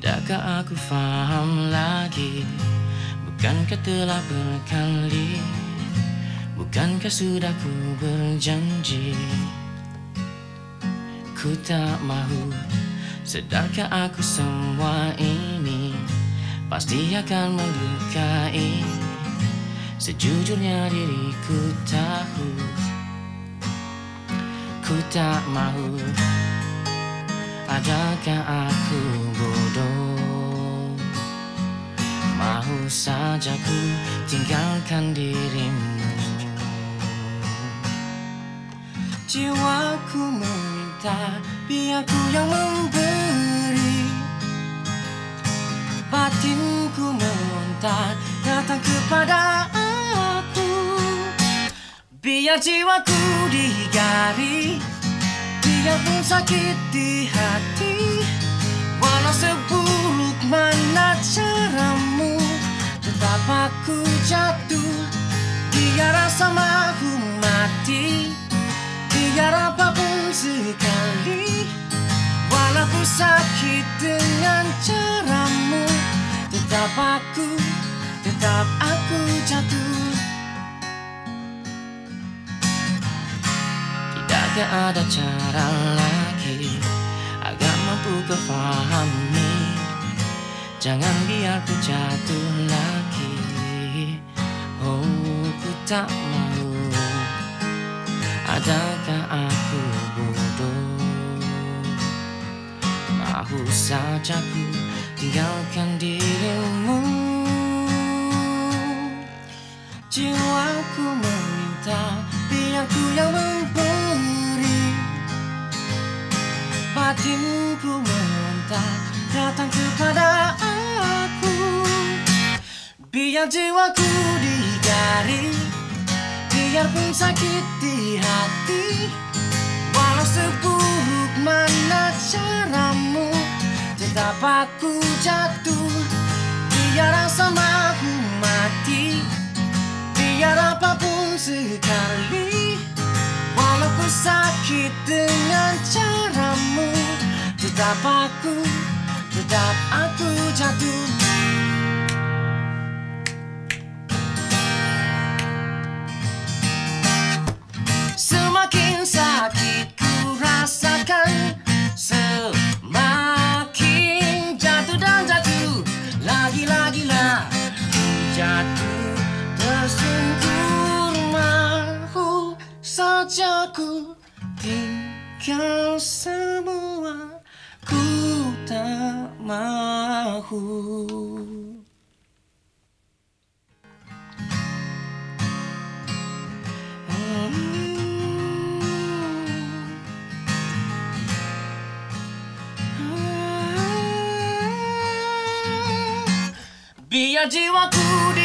Tidakkah aku faham lagi? Bukankah telah berkali? Bukankah sudah ku berjanji? Ku tak mahu. Sedarkah aku semua ini? Pasti akan melukai. Sejujurnya diriku tahu. Ku tak mahu. Adakah saja ku tinggalkan dirimu. Jiwaku meminta biar ku yang memberi. Batinku meronta datang kepada aku. Biar jiwaku digari Biarpun sakit di hati. Walau seburuk mana caramu Tetap aku jatuh Biar rasa mahu mati. Biar apa pun sekali Walaupun sakit dengan caramu. Tetap aku, tetap aku jatuh. Tidakkah ada cara lagi Agar mampu kau fahami Jangan biar ku jatuh lagi. Oh ku tak mau Adakah aku bodoh? Mahu saja ku tinggalkan dirimu. Jiwaku meminta biar ku yang memberi. Batinku meronta datang kepada Biar jiwaku digari Biarpun sakit di hati. Walau seburuk mana caramu Tetap aku jatuh. Biar rasa mahu mati Biar apa pun sekali. Walaupun sakit dengan caramu Tetap aku, tetap aku jatuh saja ku tinggal semua Ku tak mahu Biar jiwaku di